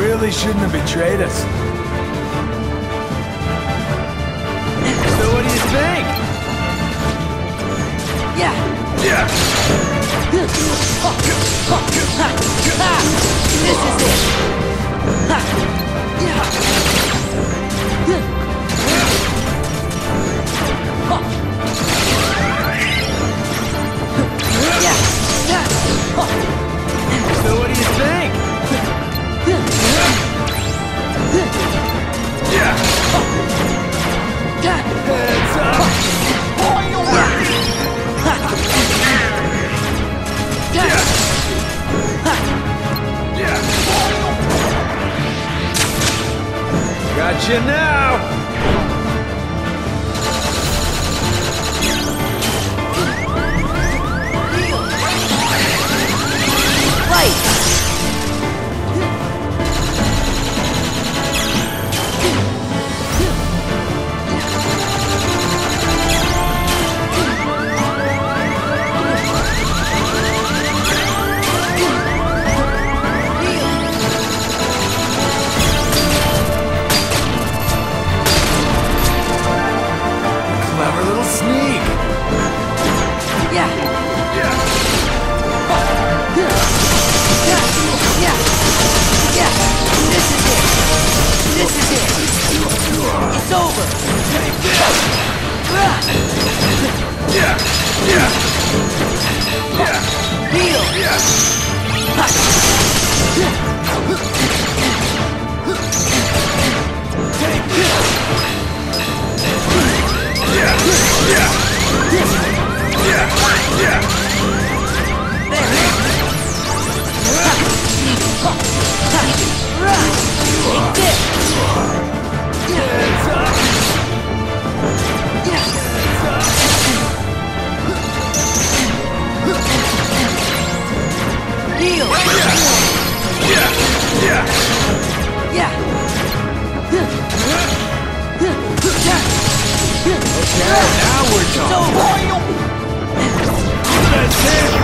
really shouldn't have betrayed us. you now! over. Take this! Heal! Take this! There! Okay, now we're talking. It!